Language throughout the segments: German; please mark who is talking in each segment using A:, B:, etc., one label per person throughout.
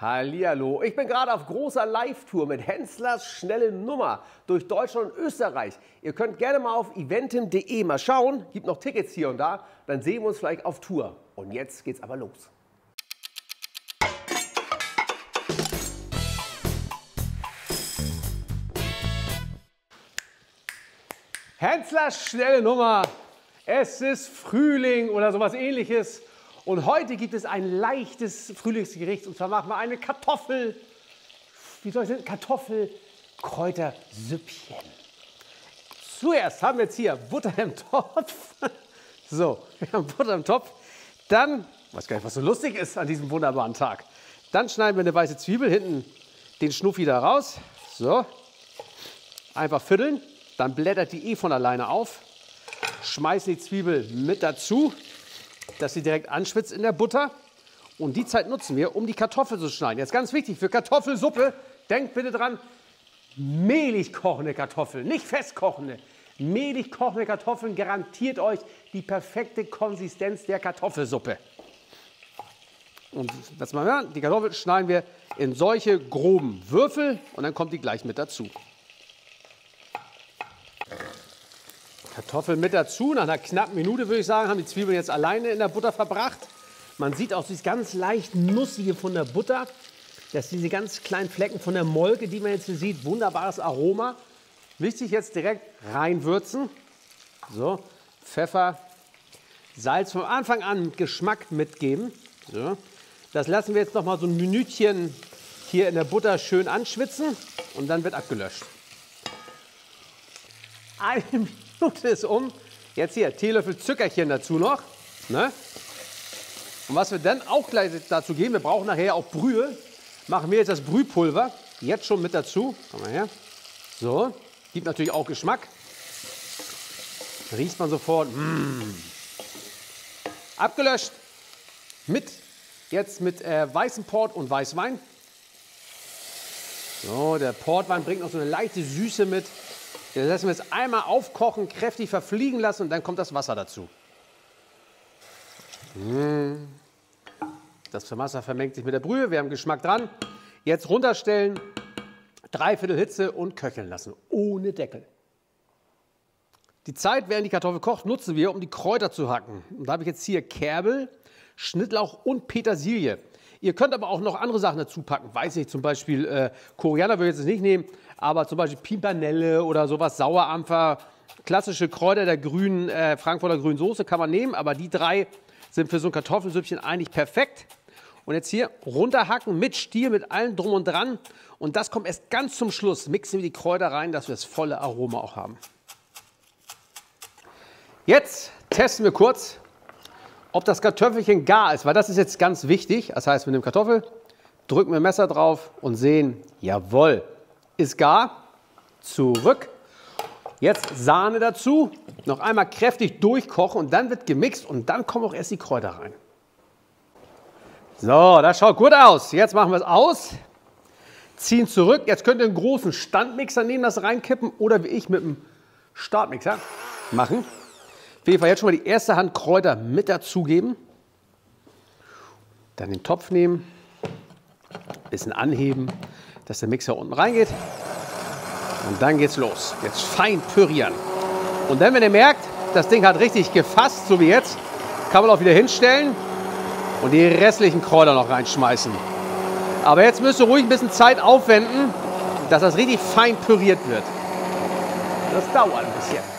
A: Hallihallo, ich bin gerade auf großer Live-Tour mit Henslers schnelle Nummer durch Deutschland und Österreich. Ihr könnt gerne mal auf eventim.de mal schauen, gibt noch Tickets hier und da, dann sehen wir uns vielleicht auf Tour. Und jetzt geht's aber los. Henslers schnelle Nummer. Es ist Frühling oder sowas ähnliches. Und heute gibt es ein leichtes Frühlingsgericht. Und zwar machen wir eine Kartoffel, wie soll ich sagen, Kartoffelkräutersüppchen. Zuerst haben wir jetzt hier Butter im Topf. So, wir haben Butter im Topf. Dann, ich weiß gar nicht, was so lustig ist an diesem wunderbaren Tag. Dann schneiden wir eine weiße Zwiebel, hinten den Schnuffi da raus. So, einfach vierteln. Dann blättert die eh von alleine auf. Schmeißen die Zwiebel mit dazu dass sie direkt anschwitzt in der Butter. Und die Zeit nutzen wir, um die Kartoffel zu schneiden. Jetzt ganz wichtig, für Kartoffelsuppe, denkt bitte dran, mehlig kochende Kartoffeln, nicht festkochende. Mehlig kochende Kartoffeln garantiert euch die perfekte Konsistenz der Kartoffelsuppe. Und was wir hören, die Kartoffel schneiden wir in solche groben Würfel und dann kommt die gleich mit dazu. Kartoffeln mit dazu. Nach einer knappen Minute würde ich sagen, haben die Zwiebeln jetzt alleine in der Butter verbracht. Man sieht auch dieses ganz leicht nussige von der Butter. Das sind diese ganz kleinen Flecken von der Molke, die man jetzt hier sieht. Wunderbares Aroma. Wichtig jetzt direkt reinwürzen. So, Pfeffer, Salz von Anfang an Geschmack mitgeben. So. Das lassen wir jetzt noch mal so ein Minütchen hier in der Butter schön anschwitzen und dann wird abgelöscht. Eine Minute ist um. Jetzt hier, Teelöffel Zuckerchen dazu noch. Ne? Und was wir dann auch gleich dazu geben, wir brauchen nachher auch Brühe, machen wir jetzt das Brühpulver jetzt schon mit dazu. Komm mal her. So, gibt natürlich auch Geschmack. Riecht man sofort. Mmh. Abgelöscht mit jetzt mit äh, weißem Port und Weißwein. So, der Portwein bringt noch so eine leichte Süße mit. Das lassen wir jetzt einmal aufkochen, kräftig verfliegen lassen und dann kommt das Wasser dazu. Hm. Das Wasser vermengt sich mit der Brühe, wir haben Geschmack dran. Jetzt runterstellen, dreiviertel Hitze und köcheln lassen, ohne Deckel. Die Zeit, während die Kartoffel kocht, nutzen wir, um die Kräuter zu hacken. Und da habe ich jetzt hier Kerbel, Schnittlauch und Petersilie. Ihr könnt aber auch noch andere Sachen dazu packen. Weiß ich, zum Beispiel äh, Koriander würde ich jetzt nicht nehmen, aber zum Beispiel Pimpernelle oder sowas, Sauerampfer, klassische Kräuter der grünen, äh, Frankfurter grünen Soße kann man nehmen, aber die drei sind für so ein Kartoffelsüppchen eigentlich perfekt. Und jetzt hier runterhacken mit Stiel, mit allem drum und dran. Und das kommt erst ganz zum Schluss. Mixen wir die Kräuter rein, dass wir das volle Aroma auch haben. Jetzt testen wir kurz, ob das Kartoffelchen gar ist, weil das ist jetzt ganz wichtig. Das heißt, wir nehmen Kartoffel, drücken wir Messer drauf und sehen, jawohl, ist gar. Zurück. Jetzt Sahne dazu, noch einmal kräftig durchkochen und dann wird gemixt und dann kommen auch erst die Kräuter rein. So, das schaut gut aus. Jetzt machen wir es aus, ziehen zurück. Jetzt könnt ihr einen großen Standmixer nehmen, das reinkippen oder wie ich mit dem Startmixer machen. Jeden Fall jetzt schon mal die erste Hand Kräuter mit dazugeben. Dann den Topf nehmen, ein bisschen anheben, dass der Mixer unten reingeht. Und dann geht's los. Jetzt fein pürieren. Und dann, wenn ihr merkt, das Ding hat richtig gefasst, so wie jetzt, kann man auch wieder hinstellen und die restlichen Kräuter noch reinschmeißen. Aber jetzt müsst ihr ruhig ein bisschen Zeit aufwenden, dass das richtig fein püriert wird. Das dauert ein bisschen.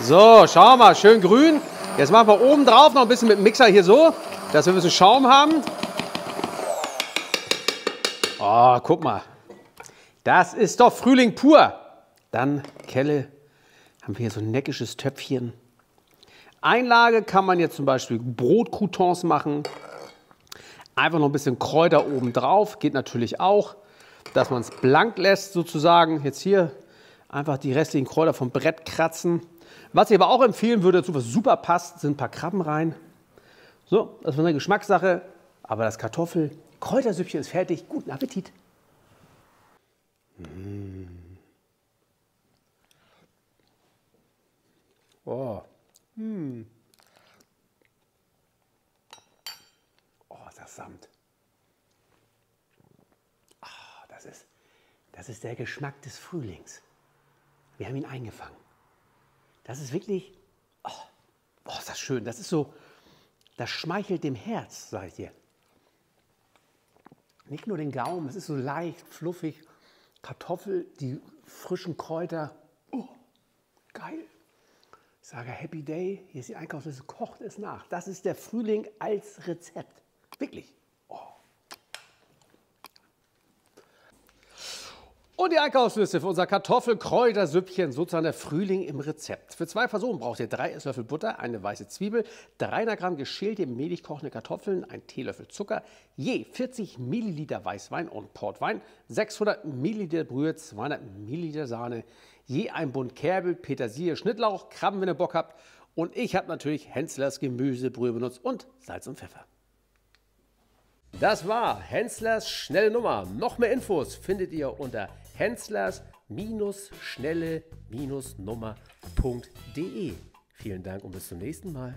A: So, schau mal, schön grün. Jetzt machen wir oben drauf noch ein bisschen mit dem Mixer hier so, dass wir ein bisschen Schaum haben. Oh, guck mal. Das ist doch Frühling pur. Dann, Kelle, haben wir hier so ein neckisches Töpfchen. Einlage kann man jetzt zum Beispiel Brotcoutons machen. Einfach noch ein bisschen Kräuter oben drauf. Geht natürlich auch, dass man es blank lässt sozusagen. Jetzt hier einfach die restlichen Kräuter vom Brett kratzen. Was ich aber auch empfehlen würde, dazu was super passt, sind ein paar Krabben rein. So, das ist eine Geschmackssache. Aber das Kartoffel-Kräutersüppchen ist fertig. Guten Appetit. Mmh. Oh. Mmh. Oh, das Samt. Oh, das, ist, das ist der Geschmack des Frühlings. Wir haben ihn eingefangen. Das ist wirklich, oh, oh, ist das schön. Das ist so, das schmeichelt dem Herz, sage ich dir. Nicht nur den Gaumen, es ist so leicht, fluffig. Kartoffel, die frischen Kräuter. Oh, geil. Ich sage Happy Day, hier ist die Einkaufsliste, kocht es nach. Das ist der Frühling als Rezept. Wirklich. Und die Einkaufsliste für unser Kartoffelkräutersüppchen, sozusagen der Frühling im Rezept. Für zwei Personen braucht ihr drei Esslöffel Butter, eine weiße Zwiebel, 300 Gramm geschälte, mehlig kochende Kartoffeln, ein Teelöffel Zucker, je 40 Milliliter Weißwein und Portwein, 600 Milliliter Brühe, 200 Milliliter Sahne, je ein Bund Kerbel, Petersilie, Schnittlauch, Krabben, wenn ihr Bock habt. Und ich habe natürlich Henslers Gemüsebrühe benutzt und Salz und Pfeffer. Das war Henslers schnelle Nummer. Noch mehr Infos findet ihr unter henslers-schnelle-nummer.de. Vielen Dank und bis zum nächsten Mal.